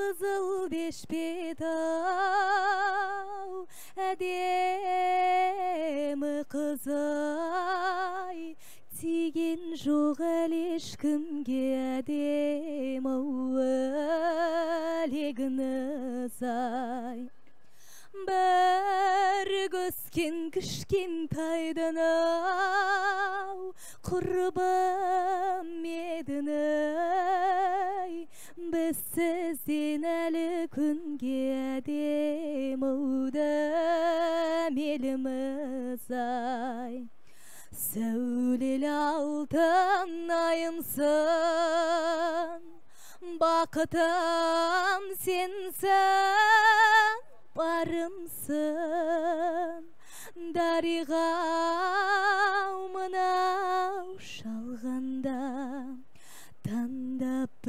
қызыл бешпет ау әдемі қызай тиген жоқ әлі ешкімге әдем ау әлегіңіз ай бір көскен кішкентайдан ау құрбым сізден әлі күнге әдем дәмеліміз ай сәулелі алтын айымсың бақытым сенсің барымсың дариға мынау шалғанда таңдап